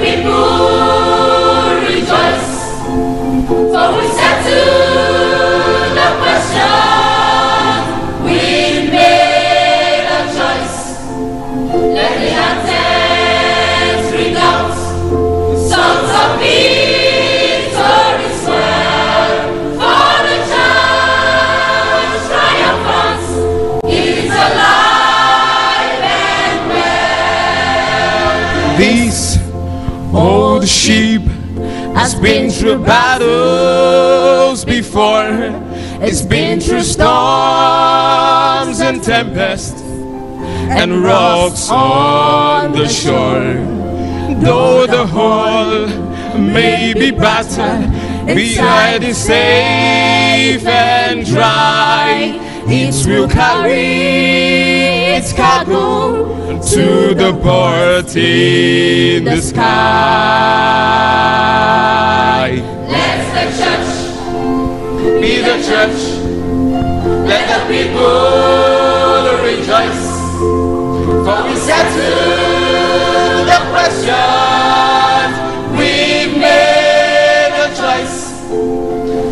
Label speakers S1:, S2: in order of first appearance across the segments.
S1: people has been through battles before. It's been through storms and tempests and rocks on the shore. Though the hull may be battered, beside is safe and dry. It will carry its cargo to the port in the sky.
S2: Let the church
S1: Be the church, let the people rejoice. For we settle the question, we've made a choice.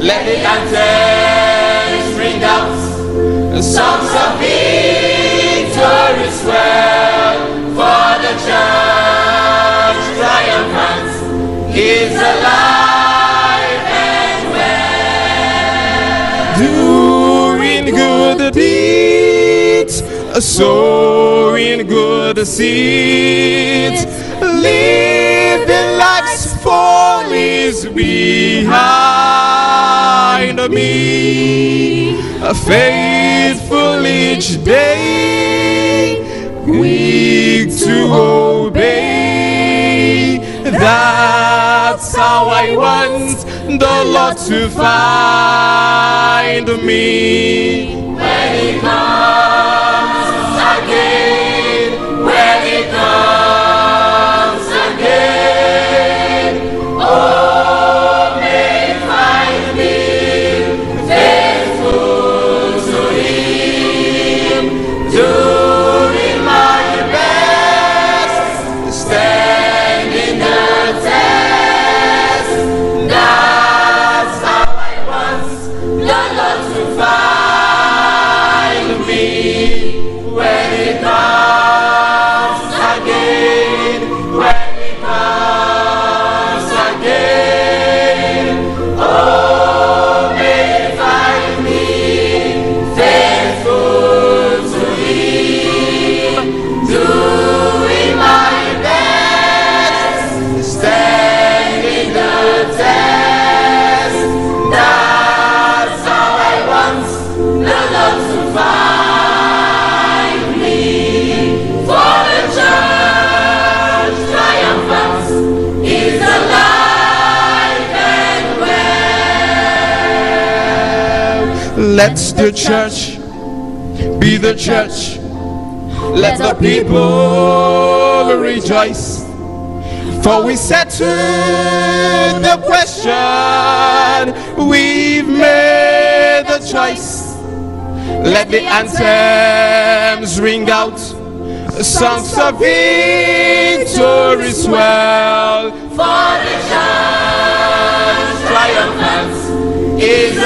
S1: Let the anthems ring out, songs of victory is alive and well. Doing good deeds, sowing good seeds, living life's follies behind me. Faithful each day, quick to obey. That's how I want the Lord to find me. When He comes again, Let the church be the church. Let the people rejoice. For we settled the question, we've made the choice. Let the anthems ring out, songs of victory swell. For the church triumphant is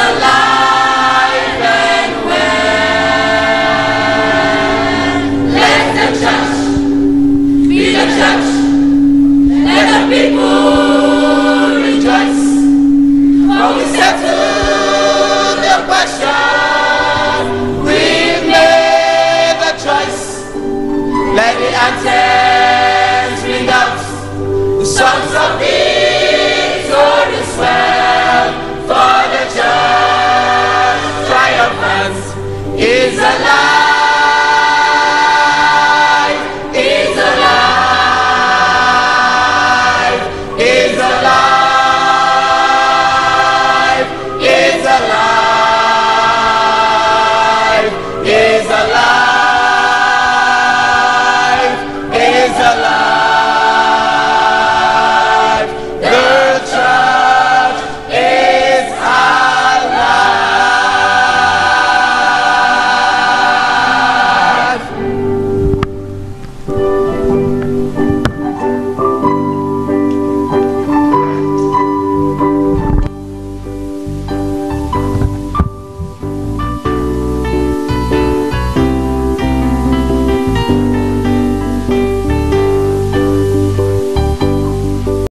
S1: I tell